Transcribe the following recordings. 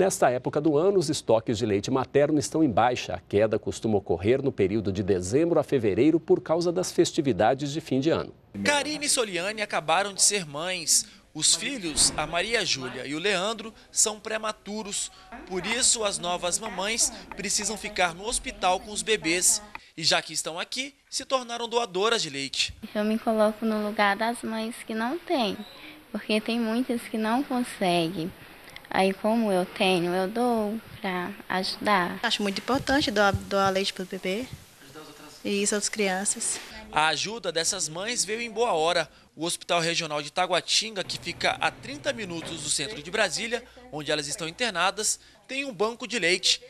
Nesta época do ano, os estoques de leite materno estão em baixa. A queda costuma ocorrer no período de dezembro a fevereiro por causa das festividades de fim de ano. Karine e Soliane acabaram de ser mães. Os filhos, a Maria Júlia e o Leandro, são prematuros. Por isso, as novas mamães precisam ficar no hospital com os bebês. E já que estão aqui, se tornaram doadoras de leite. Eu me coloco no lugar das mães que não têm, porque tem muitas que não conseguem. Aí, como eu tenho, eu dou para ajudar. Acho muito importante doar, doar leite para o bebê. E isso, outras crianças. A ajuda dessas mães veio em boa hora. O Hospital Regional de Taguatinga, que fica a 30 minutos do centro de Brasília, onde elas estão internadas, tem um banco de leite.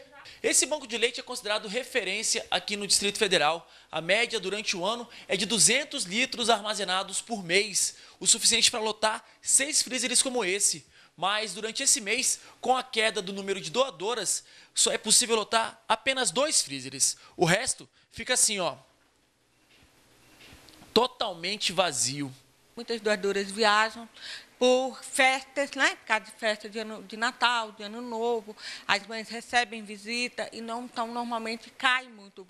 Esse banco de leite é considerado referência aqui no Distrito Federal. A média durante o ano é de 200 litros armazenados por mês, o suficiente para lotar seis freezers como esse. Mas durante esse mês, com a queda do número de doadoras, só é possível lotar apenas dois freezers. O resto fica assim, ó, totalmente vazio. Muitas doadoras viajam por festas, né? Por causa de festa de, ano, de Natal, de Ano Novo. As mães recebem visita e não então normalmente cai muito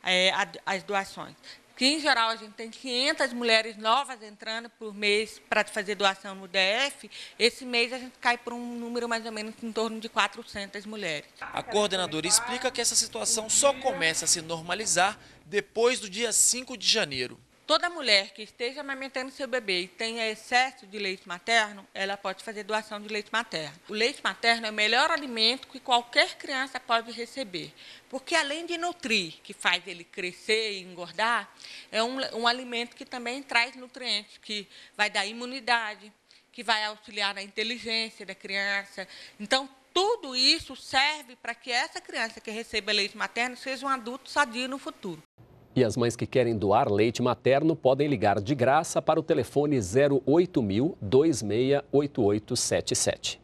é, as doações. Que, em geral, a gente tem 500 mulheres novas entrando por mês para fazer doação no DF. Esse mês a gente cai por um número mais ou menos em torno de 400 mulheres. A coordenadora explica que essa situação só começa a se normalizar depois do dia 5 de janeiro. Toda mulher que esteja amamentando seu bebê e tenha excesso de leite materno, ela pode fazer doação de leite materno. O leite materno é o melhor alimento que qualquer criança pode receber, porque além de nutrir, que faz ele crescer e engordar, é um, um alimento que também traz nutrientes, que vai dar imunidade, que vai auxiliar na inteligência da criança. Então, tudo isso serve para que essa criança que receba leite materno seja um adulto sadio no futuro. E as mães que querem doar leite materno podem ligar de graça para o telefone 08000 268877.